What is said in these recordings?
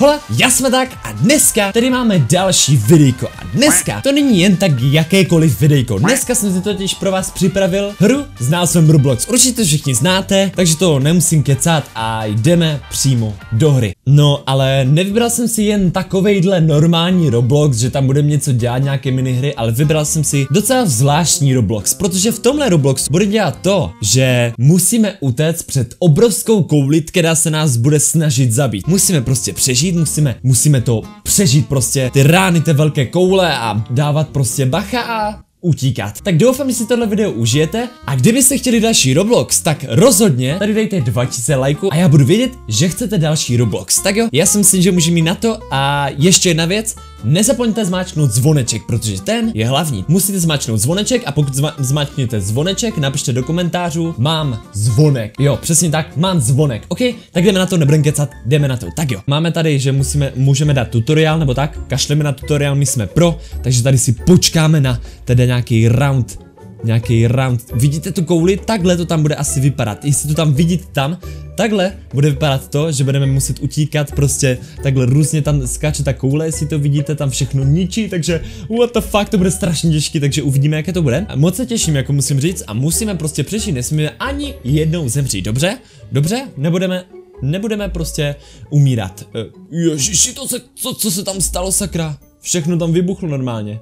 Hola, já jsme tak a dneska tady máme další videjko a dneska to není jen tak jakékoliv videjko, dneska jsem si totiž pro vás připravil hru s názvem Roblox, určitě to všichni znáte, takže to nemusím kecat a jdeme přímo do hry. No ale nevybral jsem si jen takovejhle normální Roblox, že tam budeme něco dělat, nějaké minihry, ale vybral jsem si docela zvláštní Roblox, protože v tomhle Roblox bude dělat to, že musíme utéct před obrovskou kouli, která se nás bude snažit zabít. Musíme prostě přežít přežít, musíme, musíme to přežít prostě ty rány té velké koule a dávat prostě bacha a utíkat. Tak doufám, že si tohle video užijete a kdybyste chtěli další Roblox, tak rozhodně tady dejte 2000 lajků a já budu vědět, že chcete další Roblox. Tak jo, já si myslím, že můžeme mít na to a ještě jedna věc, Nezapomeňte zmáčknout zvoneček, protože ten je hlavní. Musíte zmáčknout zvoneček a pokud zma zmáčkněte zvoneček, napište do komentářů, mám zvonek. Jo, přesně tak, mám zvonek. OK, tak jdeme na to, nebudeme kecat, jdeme na to. Tak jo, máme tady, že musíme, můžeme dát tutoriál nebo tak, kašleme na tutoriál, my jsme pro, takže tady si počkáme na teda nějaký round nějaký round. Vidíte tu kouli? Takhle to tam bude asi vypadat. Jestli to tam vidíte tam, takhle bude vypadat to, že budeme muset utíkat prostě takhle různě tam skáče ta koule, jestli to vidíte, tam všechno ničí, takže what the fuck, to bude strašně těžký, takže uvidíme, jaké to bude. A moc se těším, jako musím říct, a musíme prostě přežít, nesmíme ani jednou zemřít, dobře? Dobře? Nebudeme nebudeme prostě umírat. Uh, ježiši, to se, co, co se tam stalo, sakra? Všechno tam vybuchlo normálně.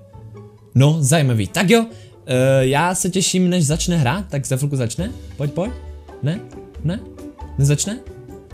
No, zajímavý. Tak jo, já se těším, než začne hrát, tak za chvilku začne. Pojď, pojď. Ne? Ne? Nezačne?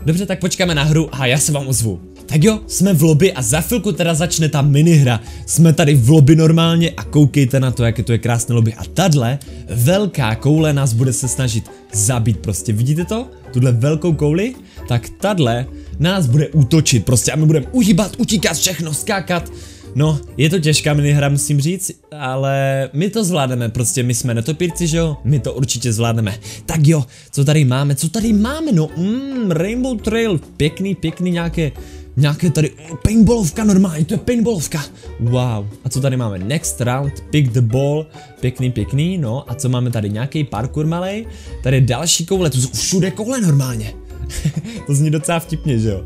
Dobře, tak počkáme na hru a já se vám ozvu. Tak jo, jsme v lobby a za chvilku teda začne ta minihra. Jsme tady v lobby normálně a koukejte na to, jaké to je krásné lobby. A tadle velká koule nás bude se snažit zabít prostě. Vidíte to? Tuhle velkou kouli? Tak tadle nás bude útočit prostě a my budeme uhýbat, utíkat, všechno, skákat. No, je to těžká minihra, musím říct, ale my to zvládneme, prostě my jsme netopírci, že jo? My to určitě zvládneme. Tak jo, co tady máme, co tady máme, no, mm, Rainbow Trail, pěkný, pěkný nějaké, nějaké tady, paintballovka normálně, to je paintballovka. Wow, a co tady máme, next round, pick the ball, pěkný, pěkný, no, a co máme tady, nějaký parkour malej, tady další koule, tu jsou všude koule normálně. to zní docela vtipně, že jo?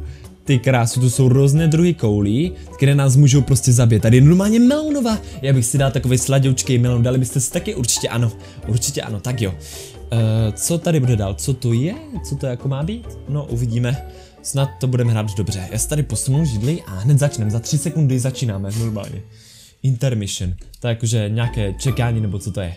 Ty krásu, to jsou různé druhy koulí, které nás můžou prostě zabít. Tady je normálně melonová. Já bych si dal takový sladoučký melon, dali byste si taky? Určitě ano, určitě ano, tak jo. Uh, co tady bude dál? Co to je? Co to jako má být? No, uvidíme. Snad to budeme hrát dobře. Já se tady posunu židli a hned začneme. Za tři sekundy začínáme normálně. Intermission. To je jakože nějaké čekání nebo co to je.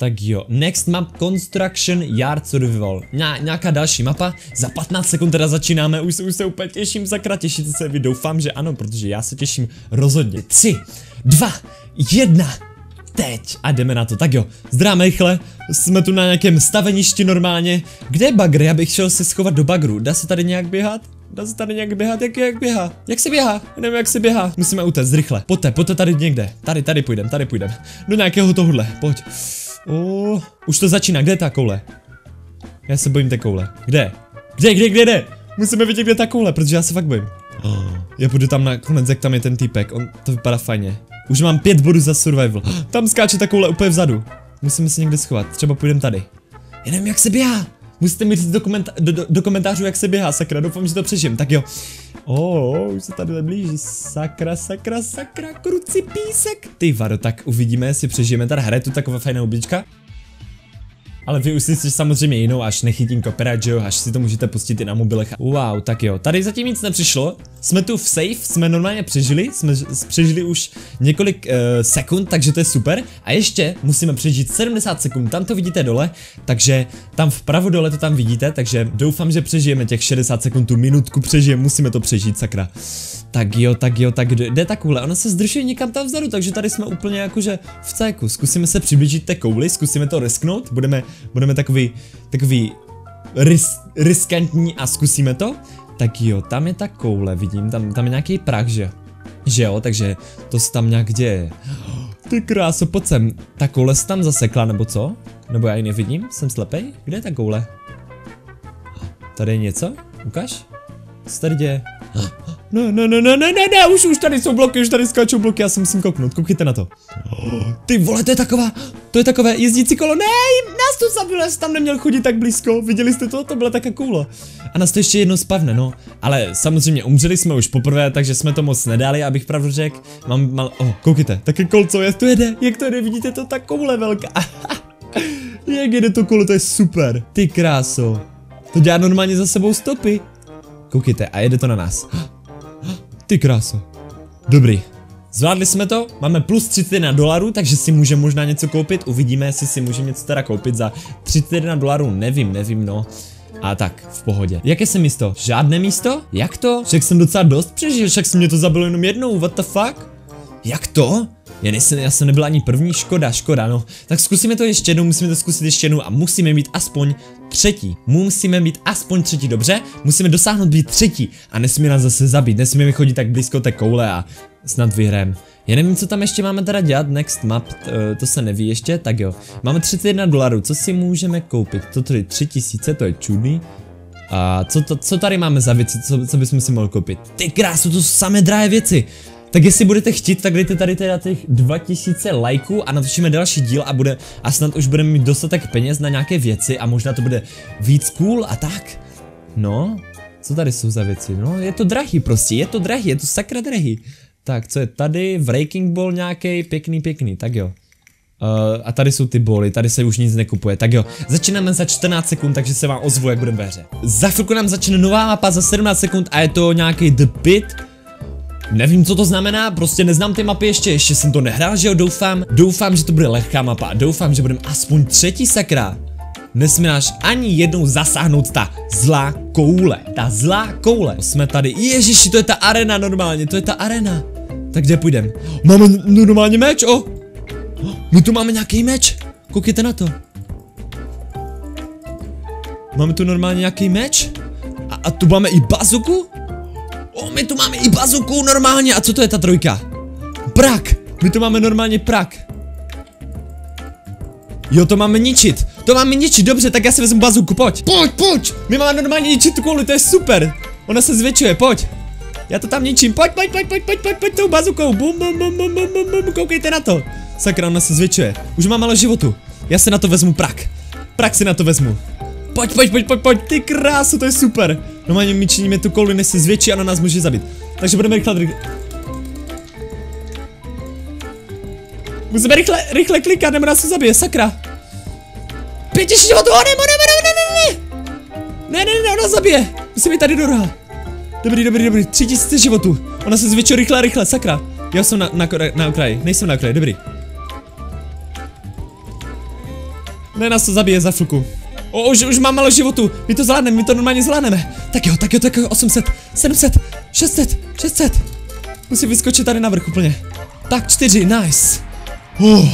Tak jo, next map Construction Yard Survival. Ně, nějaká další mapa, za 15 sekund teda začínáme, už se, už se úplně těším, sakra, těšíte se vy, doufám, že ano, protože já se těším rozhodně. 3, 2, 1, teď a jdeme na to, tak jo, zdráme rychle, jsme tu na nějakém staveništi normálně, kde je bagr, já bych šel se schovat do bagru, dá se tady nějak běhat? Dá se tady nějak běhat, jak, jak běhá? Jak se běhá? Nevím, jak se běhá. Musíme utéct rychle. Pojďte, pojďte tady někde. Tady, tady půjdem, tady půjdem. Do nějakého tohle, pojď. Oh, už to začíná, kde je ta koule? Já se bojím té koule. Kde? Kde, kde, kde, kde? Musíme vidět, kde je ta koule, protože já se fakt bojím. Oh, já půjdu tam na konec, jak tam je ten týpek, on to vypadá fajně. Už mám pět bodů za survival. Tam skáče ta koule úplně vzadu. Musíme se někde schovat, třeba půjdeme tady. Já nevím, jak se běhá. Musíte mi říct do, komentá do, do, do komentářů, jak se běhá, sakra, doufám, že to přežijem, tak jo. Oh, už se tady blíží, sakra, sakra, sakra, kruci písek. Ty vado, tak uvidíme, jestli přežijeme, tady hraje tu taková fajná ubička. Ale vy už si samozřejmě jinou, až nechytím copyright, že jo, až si to můžete pustit i na mobilech. Wow, tak jo, tady zatím nic nepřišlo. Jsme tu v safe, jsme normálně přežili, jsme přežili už několik uh, sekund, takže to je super. A ještě musíme přežít 70 sekund, tam to vidíte dole, takže tam vpravo dole to tam vidíte, takže doufám, že přežijeme těch 60 sekund, tu minutku přežijeme, musíme to přežít, sakra. Tak jo, tak jo, tak jde ta koule, ona se zdržuje někam tam vzadu, takže tady jsme úplně jakože v céku. Zkusíme se přiblížit té kouli, zkusíme to risknout, budeme, budeme takový, takový ris, riskantní a zkusíme to. Tak jo, tam je ta koule, vidím, tam, tam je nějaký prach, že že jo, takže to se tam nějak děje. Ty kráso, pojď sem. Ta koule se tam zasekla, nebo co? Nebo já ji nevidím? Jsem slepej? Kde je ta koule? Tady je něco? Ukaž? Co tady děje? Ne, ne, ne, ne, ne, ne, ne, už, už tady jsou bloky, už tady skáčou bloky, já se musím kouknout, koukejte na to. Ty vole, to je taková, to je takové jezdící kolo, ne, nás to zabilo, já tam neměl chodit tak blízko, viděli jste to, to byla taká koula. A nás to ještě jedno spadne, no, ale samozřejmě umřeli jsme už poprvé, takže jsme to moc nedali, abych pravdu řekl. Mám mal, oh, koukejte, také kolco, jak to jede, jak to jede, vidíte to, ta koule velká. jak jede to kolo, to je super, ty kráso. To dělá normálně za sebou stopy. Koukejte, a jede to na nás. Ty kráso. Dobrý. Zvládli jsme to, máme plus 31 dolarů, takže si můžeme možná něco koupit, uvidíme, jestli si můžeme něco teda koupit za 31 dolarů, nevím, nevím, no. A tak, v pohodě. Jaké jsem místo? Žádné místo? Jak to? Však jsem docela dost přežil, však se mě to zabilo jenom jednou, what the fuck? Jak to? Já, nejsem, já jsem nebyl ani první, škoda, škoda, no. Tak zkusíme to ještě jednou, musíme to zkusit ještě jednou a musíme být aspoň třetí. Musíme být aspoň třetí, dobře? Musíme dosáhnout být třetí a nesmíme nás zase zabít, nesmíme chodit tak blízko té koule a snad vyhrem. Já nevím, co tam ještě máme teda dělat, next map, to se neví ještě, tak jo. Máme 31 dolarů, co si můžeme koupit? To tady 3000, to je čudný. A co, to, co tady máme za věci, co, co bychom si mohli koupit? Ty krásu, to jsou samé drahé věci. Tak jestli budete chtít, tak dejte tady teda těch 2000 lajků a natočíme další díl a bude a snad už budeme mít dostatek peněz na nějaké věci a možná to bude víc cool a tak. No, co tady jsou za věci? No, je to drahý prostě, je to drahý, je to sakra drahý. Tak, co je tady? Breaking Ball nějaký, pěkný, pěkný, tak jo. Uh, a tady jsou ty boly, tady se už nic nekupuje. Tak jo, začínáme za 14 sekund, takže se vám ozvu, jak budeme ve hře. Za chvilku nám začne nová mapa za 17 sekund a je to nějaký The Pit. Nevím, co to znamená, prostě neznám ty mapy ještě, ještě jsem to nehrál, že jo, doufám. Doufám, že to bude lehká mapa, doufám, že budeme aspoň třetí sakra. Nesmínáš ani jednou zasáhnout ta zlá koule, ta zlá koule. Jsme tady, ježiši, to je ta arena normálně, to je ta arena. Tak kde půjdem? Máme normálně meč, o! My tu máme nějaký meč, koukejte na to. Máme tu normálně nějaký meč? A, a tu máme i bazuku? O, my tu máme i bazuku normálně. A co to je ta trojka? Prak. My tu máme normálně prak. Jo, to máme ničit. To máme ničit, dobře, tak já si vezmu bazuku, pojď. Pojď, pojď. My máme normálně ničit tu kouli, to je super. Ona se zvětšuje, pojď. Já to tam ničím, pojď, pojď, pojď, pojď, pojď, pojď, pojď tou bazukou. Bum, bum, bum, bum, bum, bum, bum, koukejte na to. Sakra, ona se zvětšuje. Už má malo životu. Já se na to vezmu prak. Prak si na to vezmu. Pojď, pojď, pojď, pojď, pojď, ty krásu, to je super. Normálně my činíme tu kouli, než se zvětší a na nás může zabít. Takže budeme rychle, rychle. Musíme rychle, rychle klikat, nebo nás se zabije, sakra. Pět tisíc životů, ne, ne, ne, ne, ne, ne. Ne, ne, ne, ona zabije. Musíme jít tady do roha. Dobrý, dobrý, dobrý, tři tisíce životů. Ona se zvětšuje rychle, rychle, sakra. Já jsem na, na, na okraji, nejsem na okraji, dobrý. Ne, nás to zabije za chvilku. O, už, už mám malo životu. My to zvládneme, my to normálně zvládneme. Tak jo, tak jo, tak jo, 800, 700, 600, 600. Musím vyskočit tady na vrch úplně. Tak, čtyři, nice. Uh,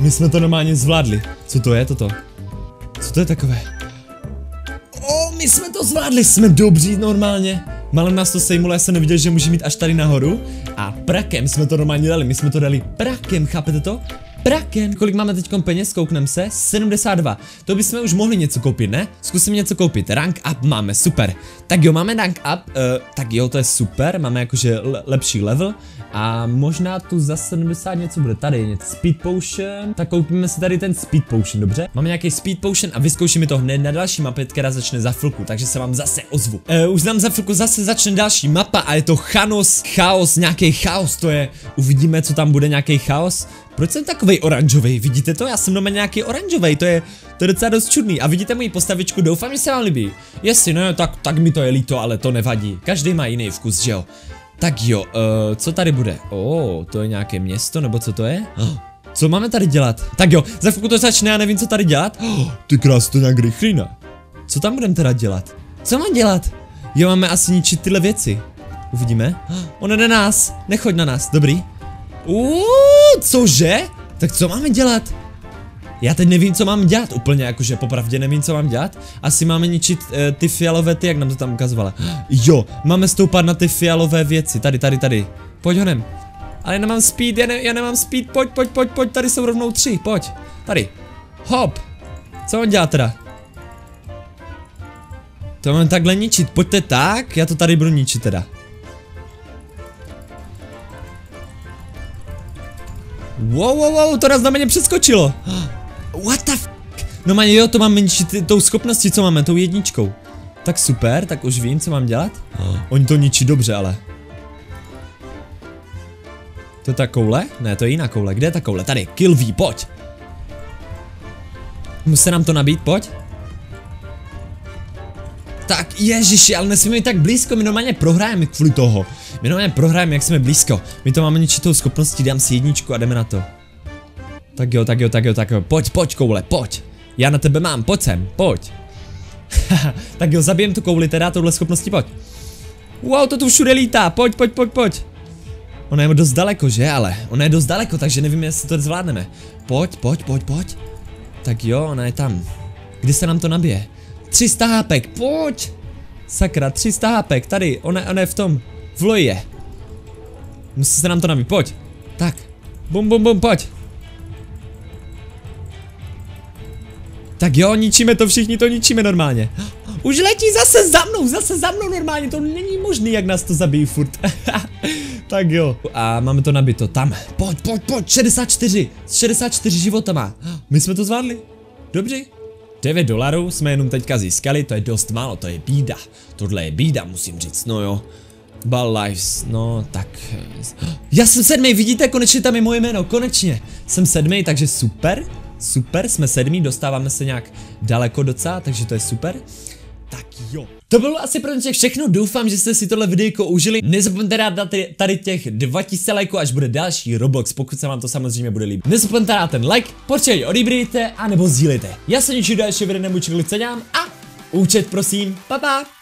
my jsme to normálně zvládli. Co to je toto? Co to je takové? O, my jsme to zvládli, jsme dobří normálně. Malem nás to sejmulo, já jsem neviděl, že může mít až tady nahoru. A prakem jsme to normálně dali, my jsme to dali prakem, chápete to? Prakem. Kolik máme teď peněz, kouknem se, 72. To bychom už mohli něco koupit, ne? Zkusíme něco koupit, rank up máme, super. Tak jo, máme rank up, uh, tak jo, to je super, máme jakože lepší level. A možná tu za 70 něco bude tady, něco speed potion. Tak koupíme si tady ten speed potion, dobře? Máme nějaký speed potion a vyzkoušíme to hned na další mapě, která začne za chvilku, takže se vám zase ozvu. Uh, už nám za chvilku zase začne další mapa a je to chaos, chaos, nějaký chaos to je. Uvidíme, co tam bude, nějaký chaos. Proč jsem takový oranžový? Vidíte to? Já jsem doma nějaký oranžový, to je, to je docela dost čudný. A vidíte moji postavičku, doufám, že se vám líbí. Jestli no, tak, tak mi to je líto, ale to nevadí. Každý má jiný vkus, že jo? Tak jo, uh, co tady bude? O, oh, to je nějaké město, nebo co to je? Oh, co máme tady dělat? Tak jo, za chvilku to začne, já nevím, co tady dělat. Oh, ty krás, to nějak rychlina. Co tam budeme teda dělat? Co mám dělat? Jo, máme asi ničit tyhle věci. Uvidíme. Oh, on jde na nás, nechoď na nás, dobrý. Uuu, cože? Tak co máme dělat? Já teď nevím, co mám dělat, úplně jakože popravdě nevím, co mám dělat. Asi máme ničit uh, ty fialové ty, jak nám to tam ukazovala. Jo, máme stoupat na ty fialové věci, tady, tady, tady. Pojď honem. Ale já nemám speed, já, ne, já nemám speed, pojď, pojď, pojď, pojď, tady jsou rovnou tři, pojď. Tady. Hop. Co on dělá teda? To máme takhle ničit, pojďte tak, já to tady budu ničit teda. Wow, wow, wow, to nás na mě přeskočilo. What the f... No má jo, to mám menší tou schopností, co máme, tou jedničkou. Tak super, tak už vím, co mám dělat. Oni to ničí dobře, ale. To je ta koule? Ne, to je jiná koule. Kde je ta koule? Tady, kill V, pojď. Musí nám to nabít, pojď. Tak, ježiši, ale nesmíme být tak blízko, my normálně prohrajeme kvůli toho. My normálně prohrajeme, jak jsme blízko. My to máme ničit tou schopností, dám si jedničku a jdeme na to. Tak jo, tak jo, tak jo, tak jo, pojď, pojď koule, pojď. Já na tebe mám, pojď sem, pojď. tak jo, zabijem tu kouli teda, touhle schopností, pojď. Wow, to tu všude lítá, pojď, pojď, pojď, pojď. Ona je dost daleko, že ale? Ona je dost daleko, takže nevím, jestli to zvládneme. Pojď, pojď, pojď, pojď. Tak jo, ona je tam. Kdy se nám to nabije? 300 hápek, pojď! Sakra, 300 hápek, tady, ona, ona je v tom, v loje. Musí se nám to nabít, pojď. Tak, bum, bum, bum, pojď. Tak jo, ničíme to všichni, to ničíme normálně. Už letí zase za mnou, zase za mnou normálně, to není možný, jak nás to zabíjí furt. tak jo. A máme to nabito tam. Pojď, pojď, pojď, 64, 64 životama. My jsme to zvládli. Dobře. 9 dolarů jsme jenom teďka získali, to je dost málo, to je bída. Tohle je bída, musím říct, no jo. Ball Lives, no tak... Já jsem sedmý, vidíte, konečně tam je moje jméno, konečně. Jsem sedmý, takže super, super, jsme sedmý, dostáváme se nějak daleko docela, takže to je super. Tak jo. To bylo asi pro dnešek všechno, doufám, že jste si tohle videjko užili. Nezapomeňte dát tady, těch 2000 lajků, až bude další Roblox, pokud se vám to samozřejmě bude líbit. Nezapomeňte dát ten like, počkej, odebírejte a nebo sdílejte. Já se ničím další video nebudu čekali a účet prosím, pa pa.